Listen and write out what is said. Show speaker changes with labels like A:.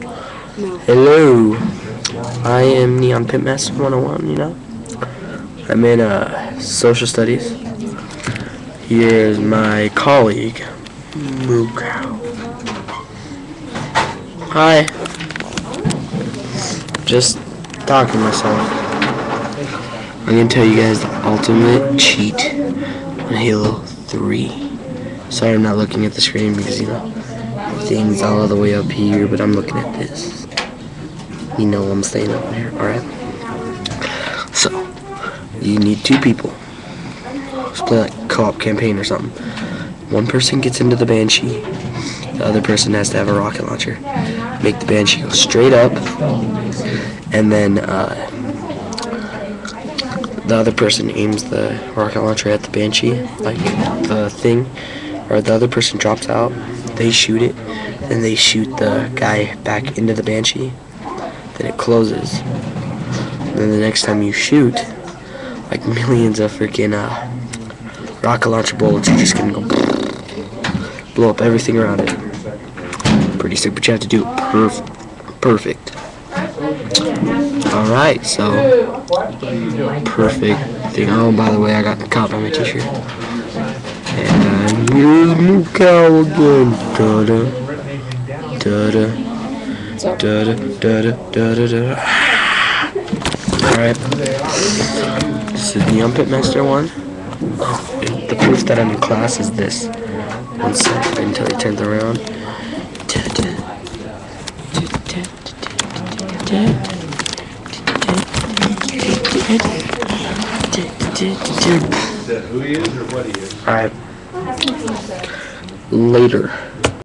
A: Hello. I am Neon Pimpmaster 101, you know? I'm in uh, social studies. Here's my colleague, Mookow. Hi. Just talking to myself. I'm gonna tell you guys the ultimate cheat on Halo 3. Sorry I'm not looking at the screen because, you know, things all the way up here, but I'm looking at this. You know I'm staying up there, alright? So, you need two people. Let's play like co-op campaign or something. One person gets into the Banshee. The other person has to have a rocket launcher. Make the Banshee go straight up. And then, uh, the other person aims the rocket launcher at the Banshee, like the thing, or the other person drops out, they shoot it, and they shoot the guy back into the Banshee, then it closes. And then the next time you shoot, like millions of freaking uh, rocket launcher bullets are just gonna go blow up everything around it. Pretty sick, but you have to do it perf- perfect. Alright, so perfect thing. Oh, by the way, I got caught by my t-shirt. Here's Mookow again. Da-da. Da-da. Da-da. Da-da. Da-da. Da-da. Alright. This is the Umpit Master one. The proof that I'm in class is this. One sec until he turns around. Da-da. Da-da.
B: Is that who he is or what he is?
A: Alright. Later.